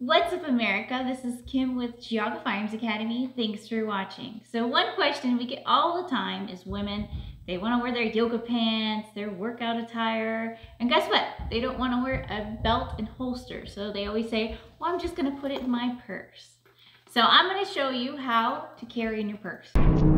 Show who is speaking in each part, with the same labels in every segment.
Speaker 1: What's up America? This is Kim with Geauga Firearms Academy. Thanks for watching. So one question we get all the time is women, they want to wear their yoga pants, their workout attire, and guess what? They don't want to wear a belt and holster. So they always say, well, I'm just going to put it in my purse. So I'm going to show you how to carry in your purse.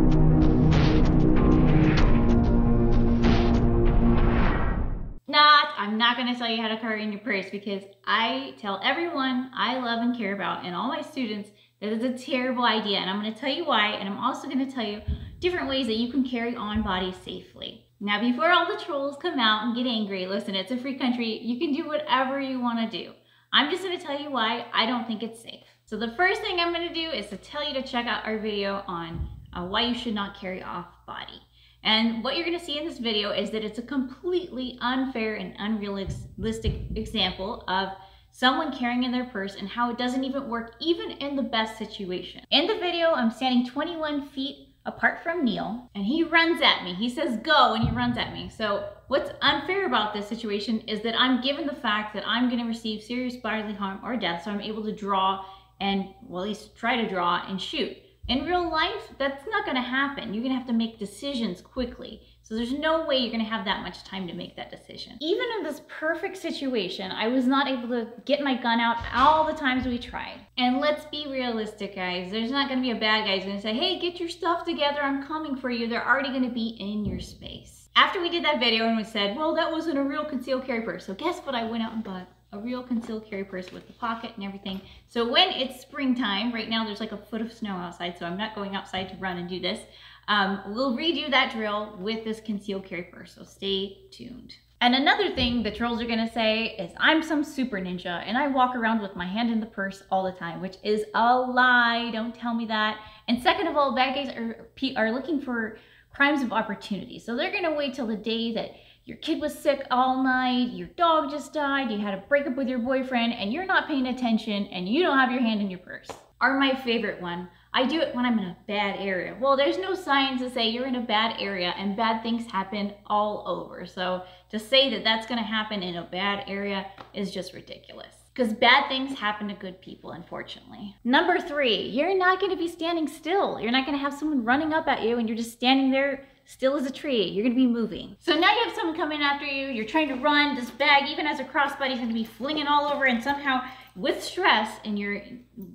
Speaker 1: I'm not gonna tell you how to carry in your purse because I tell everyone I love and care about and all my students that it's a terrible idea and I'm gonna tell you why and I'm also gonna tell you different ways that you can carry on body safely. Now before all the trolls come out and get angry, listen, it's a free country, you can do whatever you wanna do. I'm just gonna tell you why I don't think it's safe. So the first thing I'm gonna do is to tell you to check out our video on uh, why you should not carry off body. And what you're gonna see in this video is that it's a completely unfair and unrealistic example of someone carrying in their purse and how it doesn't even work even in the best situation. In the video, I'm standing 21 feet apart from Neil and he runs at me. He says go and he runs at me. So what's unfair about this situation is that I'm given the fact that I'm gonna receive serious bodily harm or death so I'm able to draw and well at least try to draw and shoot. In real life, that's not gonna happen. You're gonna have to make decisions quickly. So there's no way you're gonna have that much time to make that decision. Even in this perfect situation, I was not able to get my gun out all the times we tried. And let's be realistic, guys. There's not gonna be a bad guy who's gonna say, hey, get your stuff together, I'm coming for you. They're already gonna be in your space. After we did that video and we said, well, that wasn't a real concealed carry purse. So guess what I went out and bought? A real concealed carry purse with the pocket and everything. So when it's springtime, right now there's like a foot of snow outside, so I'm not going outside to run and do this. Um, we'll redo that drill with this concealed carry purse, so stay tuned. And another thing the trolls are gonna say is I'm some super ninja and I walk around with my hand in the purse all the time, which is a lie, don't tell me that. And second of all, bad guys are, are looking for crimes of opportunity. So they're gonna wait till the day that your kid was sick all night, your dog just died, you had a breakup with your boyfriend, and you're not paying attention and you don't have your hand in your purse. Are my favorite one. I do it when I'm in a bad area. Well, there's no science to say you're in a bad area and bad things happen all over. So to say that that's gonna happen in a bad area is just ridiculous because bad things happen to good people, unfortunately. Number three, you're not gonna be standing still. You're not gonna have someone running up at you and you're just standing there still as a tree. You're gonna be moving. So now you have someone coming after you, you're trying to run, this bag, even as a crossbody, is gonna be flinging all over and somehow with stress, and you're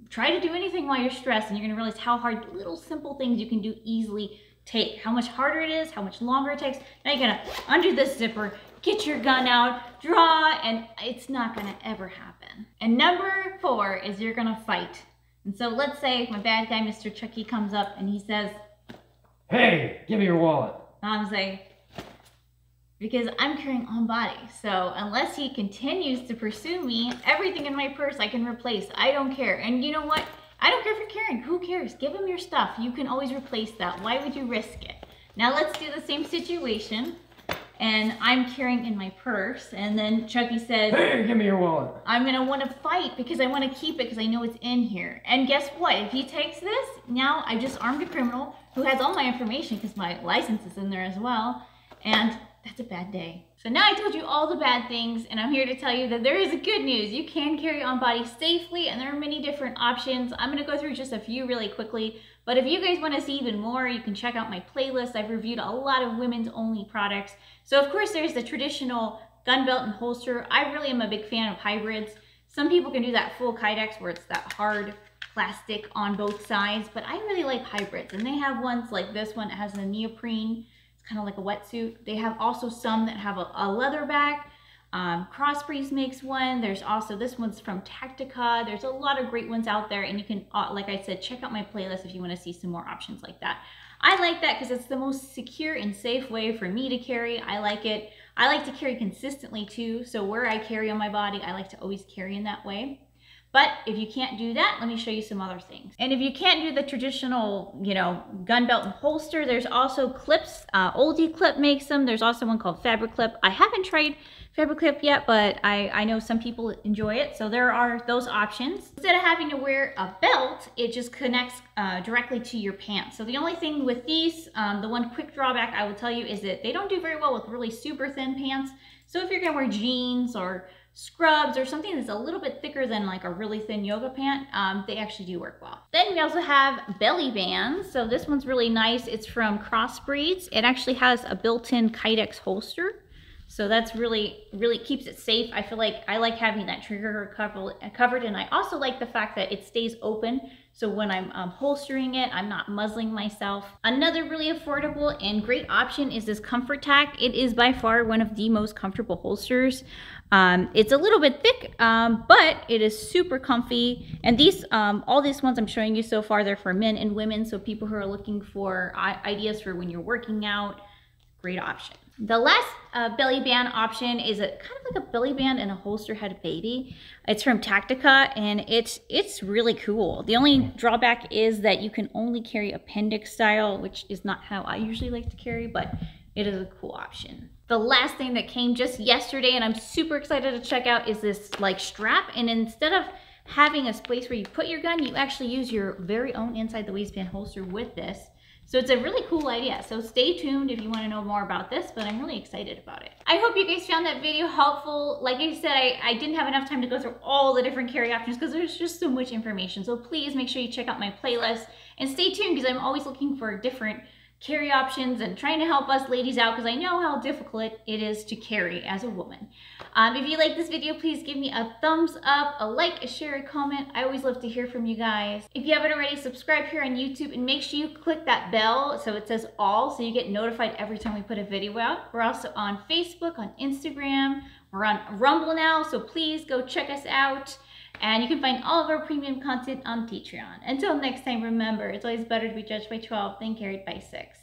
Speaker 1: trying to do anything while you're stressed, and you're gonna realize how hard little simple things you can do easily take, how much harder it is, how much longer it takes. Now you're gonna undo this zipper, get your gun out, draw, and it's not gonna ever happen. And number four is you're gonna fight. And so let's say my bad guy, Mr. Chucky, comes up and he says,
Speaker 2: Hey, give me your wallet.
Speaker 1: I'm saying, because I'm carrying on body. So unless he continues to pursue me, everything in my purse I can replace. I don't care. And you know what? I don't care if you're carrying. Who cares? Give him your stuff. You can always replace that. Why would you risk it? Now let's do the same situation. And I'm carrying in my purse. And then Chucky says,
Speaker 2: Hey, give me your wallet.
Speaker 1: I'm going to want to fight because I want to keep it because I know it's in here. And guess what? If he takes this, now I just armed a criminal who has all my information because my license is in there as well. And that's a bad day. So now I told you all the bad things and I'm here to tell you that there is good news. You can carry on body safely and there are many different options. I'm gonna go through just a few really quickly, but if you guys wanna see even more, you can check out my playlist. I've reviewed a lot of women's only products. So of course there's the traditional gun belt and holster. I really am a big fan of hybrids. Some people can do that full kydex where it's that hard plastic on both sides, but I really like hybrids. And they have ones like this one, it has a neoprene, it's kind of like a wetsuit. They have also some that have a, a leather back. Um, Crossbreeds makes one. There's also, this one's from Tactica. There's a lot of great ones out there and you can, uh, like I said, check out my playlist if you wanna see some more options like that. I like that because it's the most secure and safe way for me to carry. I like it. I like to carry consistently too. So where I carry on my body, I like to always carry in that way. But if you can't do that, let me show you some other things. And if you can't do the traditional, you know, gun belt and holster, there's also clips. Uh, UltiClip makes them. There's also one called Fabric Clip. I haven't tried Fabric Clip yet, but I, I know some people enjoy it. So there are those options. Instead of having to wear a belt, it just connects uh, directly to your pants. So the only thing with these, um, the one quick drawback I will tell you is that they don't do very well with really super thin pants. So if you're gonna wear jeans or scrubs or something that's a little bit thicker than like a really thin yoga pant, um, they actually do work well. Then we also have belly bands. So this one's really nice. It's from Crossbreeds. It actually has a built-in Kydex holster. So that's really, really keeps it safe. I feel like I like having that trigger covered and I also like the fact that it stays open. So when I'm um, holstering it, I'm not muzzling myself. Another really affordable and great option is this Comfort Tac. It is by far one of the most comfortable holsters. Um, it's a little bit thick, um, but it is super comfy. And these, um, all these ones I'm showing you so far, they're for men and women. So people who are looking for ideas for when you're working out, great option. The last uh, belly band option is a kind of like a belly band and a holster head baby. It's from Tactica and it's it's really cool. The only drawback is that you can only carry appendix style, which is not how I usually like to carry, but it is a cool option. The last thing that came just yesterday and I'm super excited to check out is this like strap and instead of having a place where you put your gun, you actually use your very own inside the waistband holster with this. So it's a really cool idea. So stay tuned if you want to know more about this, but I'm really excited about it. I hope you guys found that video helpful. Like I said, I, I didn't have enough time to go through all the different carry options because there's just so much information. So please make sure you check out my playlist and stay tuned because I'm always looking for different carry options and trying to help us ladies out because I know how difficult it is to carry as a woman. Um, if you like this video, please give me a thumbs up, a like, a share, a comment. I always love to hear from you guys. If you haven't already, subscribe here on YouTube and make sure you click that bell so it says all so you get notified every time we put a video out. We're also on Facebook, on Instagram, we're on Rumble now, so please go check us out. And you can find all of our premium content on Patreon. Until next time, remember, it's always better to be judged by 12 than carried by 6.